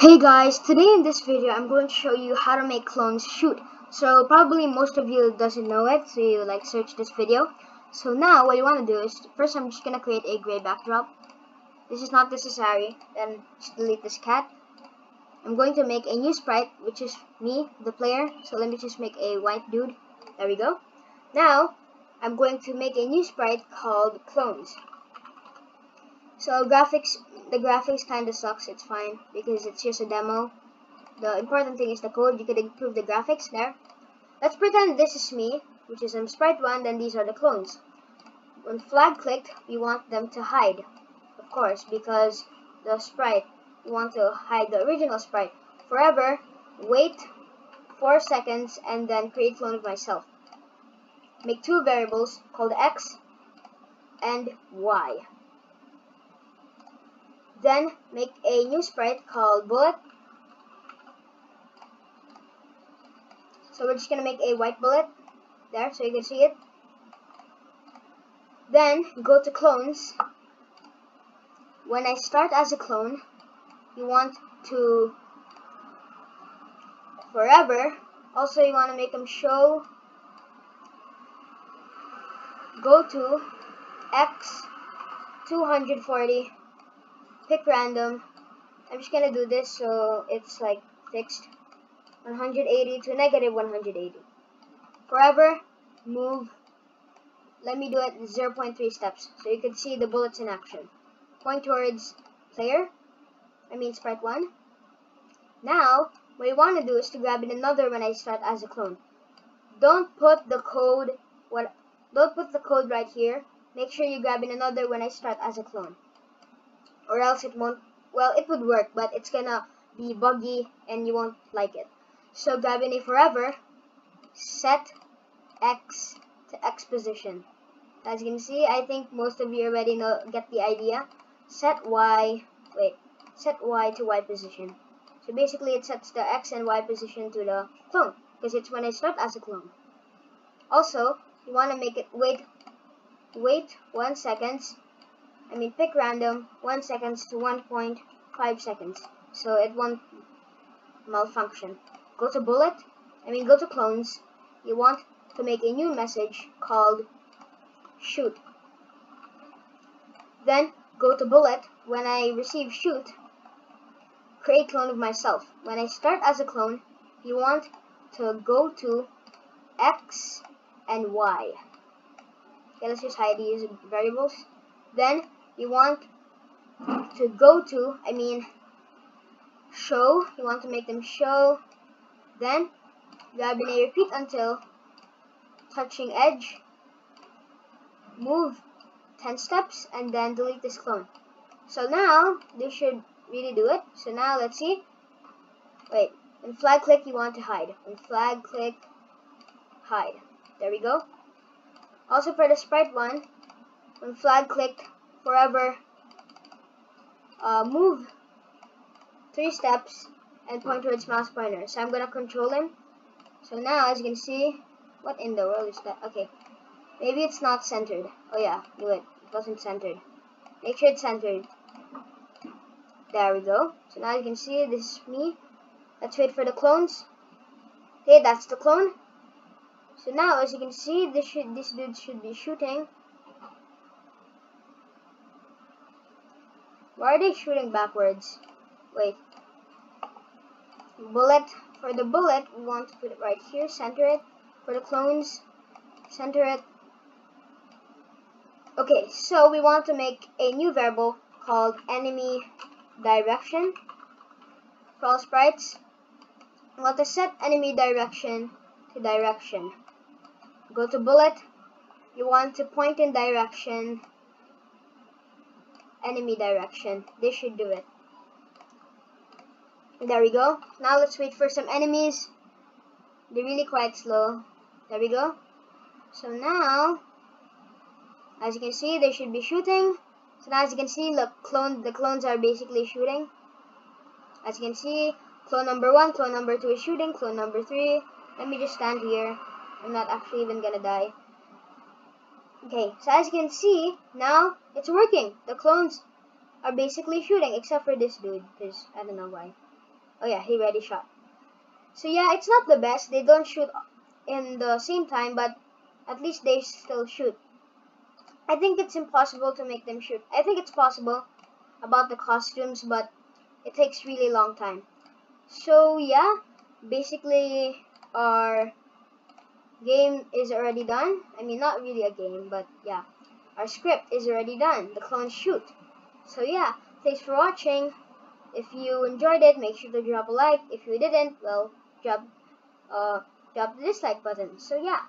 Hey guys, today in this video I'm going to show you how to make clones shoot. So probably most of you doesn't know it, so you like search this video. So now what you want to do is, first I'm just going to create a gray backdrop. This is not necessary, then just delete this cat. I'm going to make a new sprite, which is me, the player. So let me just make a white dude. There we go. Now, I'm going to make a new sprite called clones. So graphics, the graphics kind of sucks. It's fine because it's just a demo. The important thing is the code. You could improve the graphics there. Let's pretend this is me, which is in sprite one. Then these are the clones. When flag clicked, we want them to hide, of course, because the sprite we want to hide the original sprite. Forever, wait 4 seconds, and then create clone of myself. Make two variables called x and y. Then make a new sprite called bullet. So we're just gonna make a white bullet there so you can see it. Then go to clones. When I start as a clone, you want to forever. Also, you want to make them show. Go to x 240 pick random. I'm just gonna do this so it's like fixed 180 to negative 180. Forever, move. Let me do it 0.3 steps so you can see the bullets in action. Point towards player. I mean sprite 1. Now, what you want to do is to grab in another when I start as a clone. Don't put the code what don't put the code right here. Make sure you grab in another when I start as a clone or else it won't well it would work but it's gonna be buggy and you won't like it. So grab any forever. Set x to x position. As you can see I think most of you already know get the idea. Set y wait set y to y position. So basically it sets the x and y position to the clone because it's when I start as a clone. Also you want to make it wait wait one seconds I mean pick random 1 seconds to 1.5 seconds. So it won't malfunction. Go to bullet I mean go to clones. You want to make a new message called shoot. Then go to bullet. When I receive shoot create clone of myself. When I start as a clone you want to go to X and Y. Okay let's just hide these variables then you want to go to, I mean, show, you want to make them show, then grab an A repeat until touching edge, move 10 steps, and then delete this clone. So now, this should really do it. So now, let's see. Wait, when flag click, you want to hide. When flag click, hide. There we go. Also for the sprite one, when flag clicked, forever uh, move three steps and point towards mouse pointer. So I'm gonna control him. So now as you can see, what in the world is that? Okay, maybe it's not centered. Oh yeah, do it. It wasn't centered. Make sure it's centered. There we go. So now you can see this is me. Let's wait for the clones. Okay, that's the clone. So now as you can see, this should this dude should be shooting. Why are they shooting backwards? Wait. Bullet. For the bullet, we want to put it right here. Center it. For the clones, center it. Okay, so we want to make a new variable called enemy direction. For all sprites, want to set enemy direction to direction. Go to bullet. You want to point in direction enemy direction. This should do it. There we go. Now let's wait for some enemies. They're really quite slow. There we go. So now, as you can see, they should be shooting. So now as you can see, look, clone, the clones are basically shooting. As you can see, clone number one, clone number two is shooting, clone number three. Let me just stand here. I'm not actually even gonna die. Okay, so as you can see, now it's working. The clones are basically shooting, except for this dude, because I don't know why. Oh yeah, he ready shot. So yeah, it's not the best. They don't shoot in the same time, but at least they still shoot. I think it's impossible to make them shoot. I think it's possible about the costumes, but it takes really long time. So yeah, basically our game is already done. I mean, not really a game, but yeah, our script is already done. The clones shoot. So yeah, thanks for watching. If you enjoyed it, make sure to drop a like. If you didn't, well, drop uh drop the dislike button. So yeah.